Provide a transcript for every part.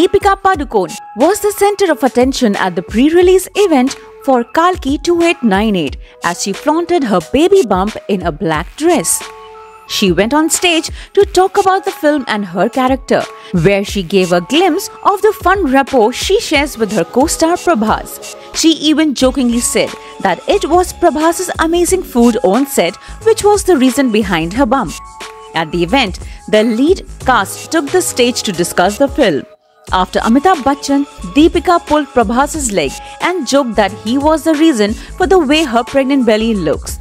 Deepika Padukone was the center of attention at the pre-release event for Kalki 2898 as she flaunted her baby bump in a black dress. She went on stage to talk about the film and her character, where she gave a glimpse of the fun rapport she shares with her co-star Prabhas. She even jokingly said that it was Prabhas's amazing food on set which was the reason behind her bump. At the event, the lead cast took the stage to discuss the film. After Amitabh Bachchan, Deepika pulled Prabhas's leg and joked that he was the reason for the way her pregnant belly looks.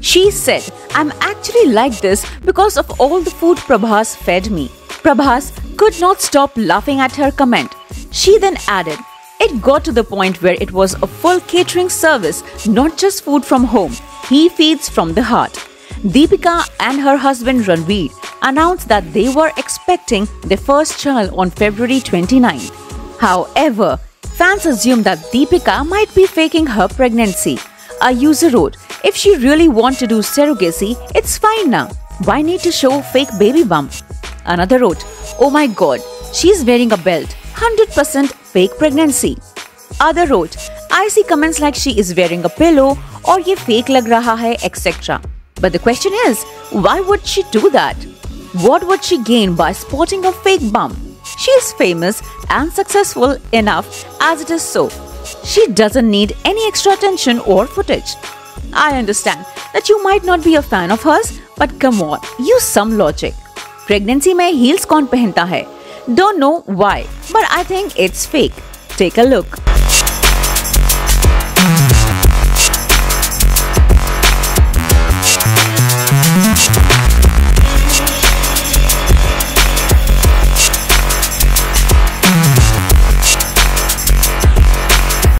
She said, I'm actually like this because of all the food Prabhas fed me. Prabhas could not stop laughing at her comment. She then added, It got to the point where it was a full catering service, not just food from home. He feeds from the heart. Deepika and her husband Ranveer announced that they were expecting their first child on February 29. However, fans assumed that Deepika might be faking her pregnancy. A user wrote, if she really want to do surrogacy, it's fine now. Why need to show fake baby bump? Another wrote, Oh my god, she's wearing a belt. 100% fake pregnancy. Other wrote, I see comments like she is wearing a pillow or ye fake lag raha hai etc. But the question is, why would she do that? What would she gain by sporting a fake bump? She is famous and successful enough as it is so. She doesn't need any extra attention or footage. I understand that you might not be a fan of hers, but come on, use some logic. Pregnancy में heels कौन पहनता है? Don't know why, but I think it's fake. Take a look.